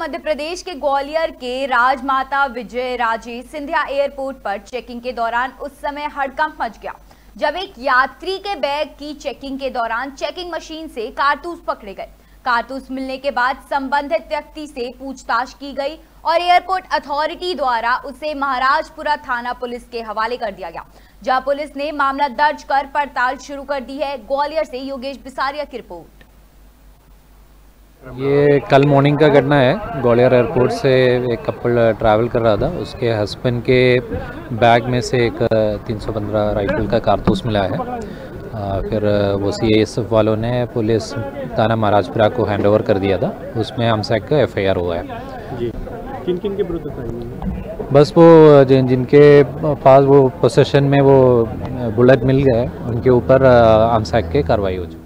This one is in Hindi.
मध्य प्रदेश के ग्वालियर के राजमाता विजय राजे सिंधिया एयरपोर्ट पर चेकिंग के दौरान उस समय हड़कंप मच गया, जब एक यात्री के बैग की चेकिंग के दौरान चेकिंग मशीन से कारतूस पकड़े गए। कारतूस मिलने के बाद संबंधित व्यक्ति से पूछताछ की गई और एयरपोर्ट अथॉरिटी द्वारा उसे महाराजपुरा थाना पुलिस के हवाले कर दिया गया, जहाँ पुलिस ने मामला दर्ज कर पड़ताल शुरू कर दी है। ग्वालियर से योगेश बिसारिया की रिपोर्ट। ये कल मॉर्निंग का घटना है। ग्वालियर एयरपोर्ट से एक कपल ट्रैवल कर रहा था। उसके हस्बैंड के बैग में से एक 315 राइफल का कारतूस मिला है। आ, फिर वो सी वालों ने पुलिस थाना महाराजपुरा को हैंड ओवर कर दिया था। उसमें हम सेक का एफआईआर हुआ है। जी। किन किन के विरुद्ध बस वो जिन जिनके पास वो पोसेशन में वो बुलेट मिल गए उनके ऊपर आमसैक के कार्रवाई हो चुकी